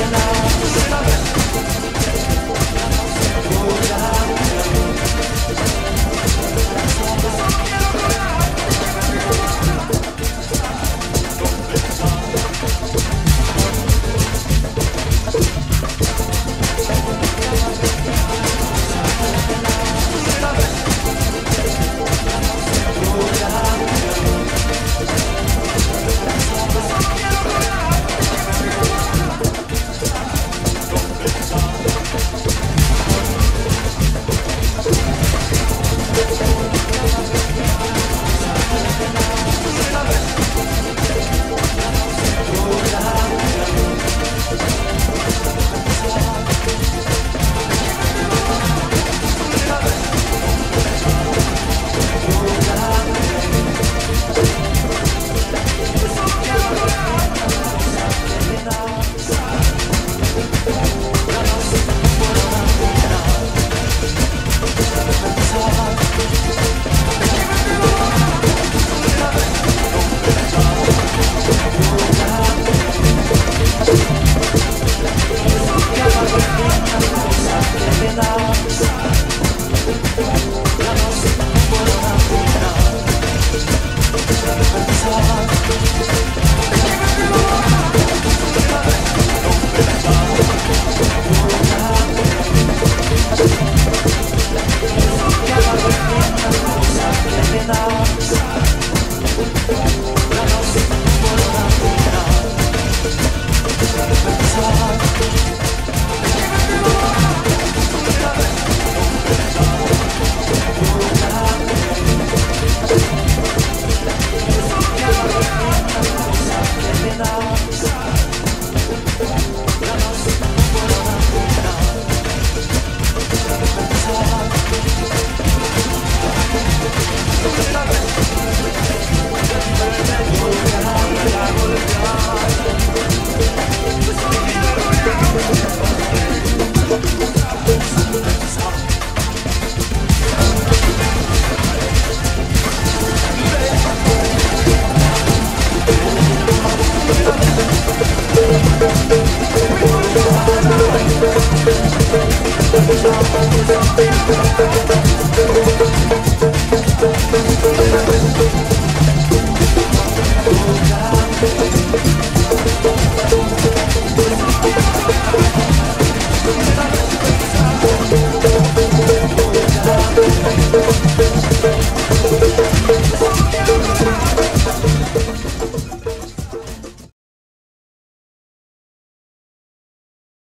love, love, love. out.